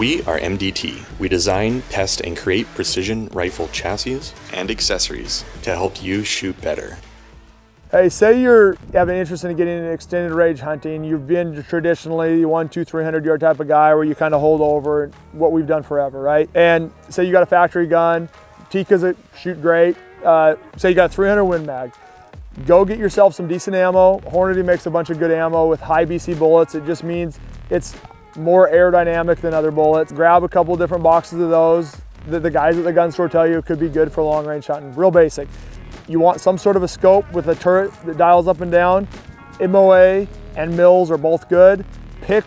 We are MDT. We design, test, and create precision rifle chassis and accessories to help you shoot better. Hey, say you're have an interest in getting into extended range hunting. You've been traditionally one, two, three hundred yard type of guy where you kind of hold over what we've done forever, right? And say you got a factory gun, Tikkas that shoot great. Uh, say you got a 300 Win Mag. Go get yourself some decent ammo. Hornady makes a bunch of good ammo with high BC bullets. It just means it's more aerodynamic than other bullets. Grab a couple different boxes of those that the guys at the gun store tell you could be good for long range hunting. Real basic. You want some sort of a scope with a turret that dials up and down. MOA and mils are both good. Pick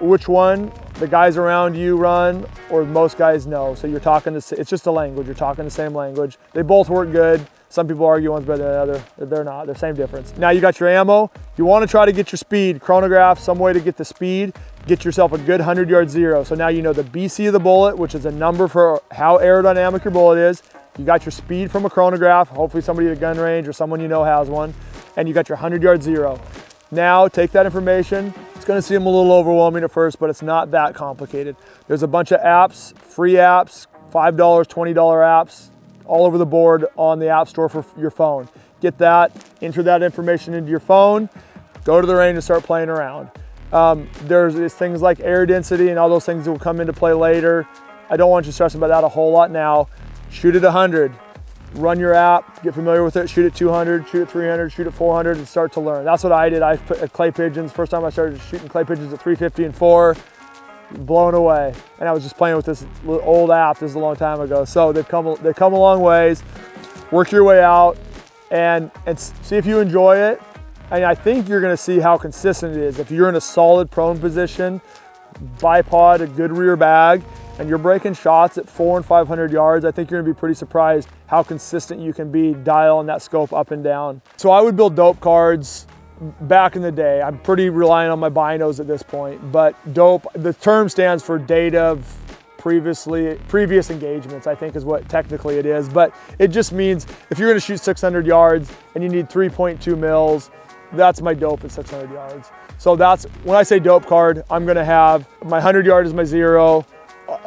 which one the guys around you run or most guys know. So you're talking, to, it's just a language. You're talking the same language. They both work good. Some people argue one's better than the other. They're not, they're same difference. Now you got your ammo. You wanna try to get your speed, chronograph, some way to get the speed, get yourself a good 100 yard zero. So now you know the BC of the bullet, which is a number for how aerodynamic your bullet is. You got your speed from a chronograph. Hopefully somebody at a gun range or someone you know has one. And you got your 100 yard zero. Now take that information. It's gonna seem a little overwhelming at first, but it's not that complicated. There's a bunch of apps, free apps, $5, $20 apps all over the board on the App Store for your phone. Get that, enter that information into your phone, go to the range and start playing around. Um, there's things like air density and all those things that will come into play later. I don't want you stressing about that a whole lot now. Shoot at 100, run your app, get familiar with it, shoot at 200, shoot at 300, shoot at 400 and start to learn. That's what I did. I put clay pigeons, first time I started shooting clay pigeons at 350 and four, blown away. And I was just playing with this old app, this is a long time ago. So they've come, they've come a long ways. Work your way out and, and see if you enjoy it. And I think you're gonna see how consistent it is. If you're in a solid prone position, bipod, a good rear bag, and you're breaking shots at four and 500 yards, I think you're gonna be pretty surprised how consistent you can be dialing that scope up and down. So I would build dope cards back in the day. I'm pretty reliant on my binos at this point, but dope, the term stands for date of previously previous engagements, I think is what technically it is. But it just means if you're gonna shoot 600 yards and you need 3.2 mils, that's my dope at 600 yards. So that's, when I say dope card, I'm gonna have my 100 yard is my zero,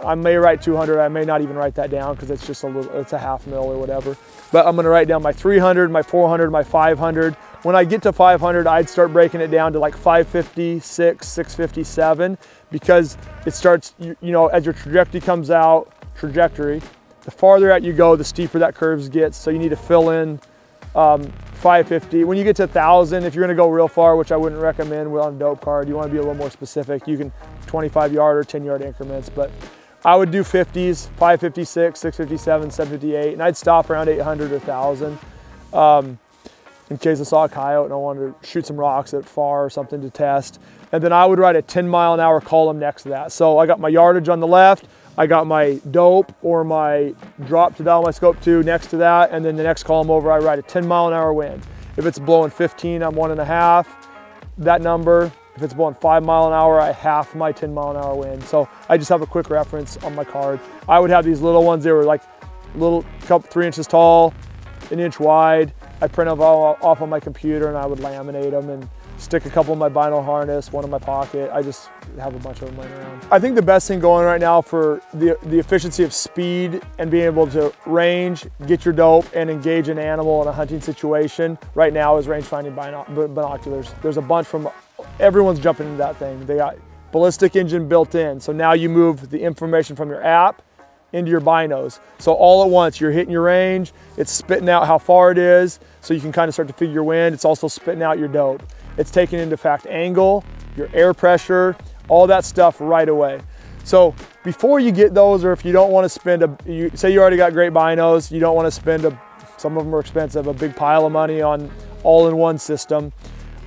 I may write 200, I may not even write that down because it's just a little, it's a half mil or whatever. But I'm gonna write down my 300, my 400, my 500, when I get to 500, I'd start breaking it down to like 556, 657, because it starts, you, you know, as your trajectory comes out, trajectory, the farther out you go, the steeper that curves gets. So you need to fill in um, 550. When you get to 1,000, if you're gonna go real far, which I wouldn't recommend on a dope card, you wanna be a little more specific. You can 25 yard or 10 yard increments, but I would do 50s, 556, 657, 758, and I'd stop around 800 or 1,000. Um, in case I saw a coyote and I wanted to shoot some rocks at far or something to test. And then I would write a 10 mile an hour column next to that. So I got my yardage on the left, I got my dope or my drop to dial my scope to next to that. And then the next column over, I write a 10 mile an hour wind. If it's blowing 15, I'm one and a half. That number, if it's blowing five mile an hour, I half my 10 mile an hour wind. So I just have a quick reference on my card. I would have these little ones, they were like little couple, three inches tall, an inch wide. I print them all off on my computer and I would laminate them and stick a couple in my bino harness, one in my pocket. I just have a bunch of them laying around. I think the best thing going right now for the, the efficiency of speed and being able to range, get your dope, and engage an animal in a hunting situation right now is range finding binoculars. There's a bunch from, everyone's jumping into that thing. They got ballistic engine built in. So now you move the information from your app into your binos. So all at once, you're hitting your range, it's spitting out how far it is, so you can kind of start to figure your wind. It's also spitting out your dope. It's taking into fact angle, your air pressure, all that stuff right away. So before you get those, or if you don't want to spend a, you, say you already got great binos, you don't want to spend a, some of them are expensive, a big pile of money on all-in-one system.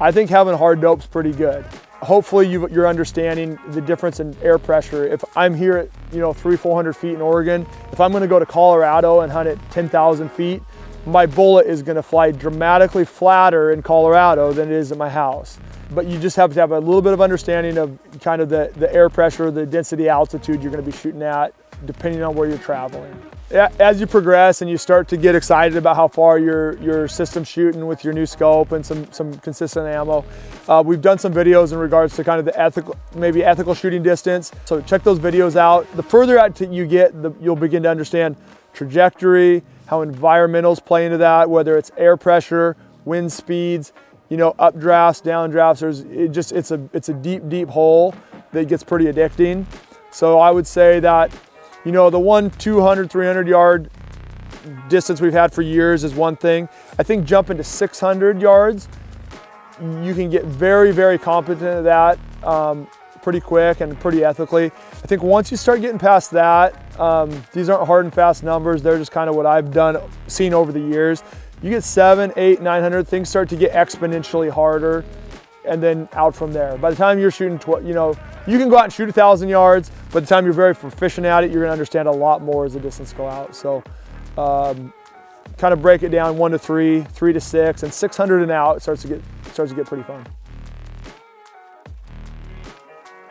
I think having hard dope's pretty good hopefully you, are understanding the difference in air pressure. If I'm here at you know three, 400 feet in Oregon, if I'm gonna go to Colorado and hunt at 10,000 feet, my bullet is gonna fly dramatically flatter in Colorado than it is at my house. But you just have to have a little bit of understanding of kind of the, the air pressure, the density altitude you're gonna be shooting at, depending on where you're traveling. as you progress and you start to get excited about how far your your system's shooting with your new scope and some some consistent ammo, uh, we've done some videos in regards to kind of the ethical, maybe ethical shooting distance. So check those videos out. The further out you get, the, you'll begin to understand trajectory, how environmentals play into that, whether it's air pressure, wind speeds, you know, updrafts, downdrafts. There's it just it's a it's a deep deep hole that gets pretty addicting. So I would say that you know, the one 200, 300 yard distance we've had for years is one thing. I think jumping to 600 yards, you can get very, very competent at that um, pretty quick and pretty ethically. I think once you start getting past that, um, these aren't hard and fast numbers. They're just kind of what I've done, seen over the years. You get seven, eight, 900, things start to get exponentially harder and then out from there. By the time you're shooting, you know, you can go out and shoot a thousand yards. By the time you're very proficient at it, you're gonna understand a lot more as the distance go out. So um, kind of break it down one to three, three to six, and 600 and out, it starts to get, starts to get pretty fun.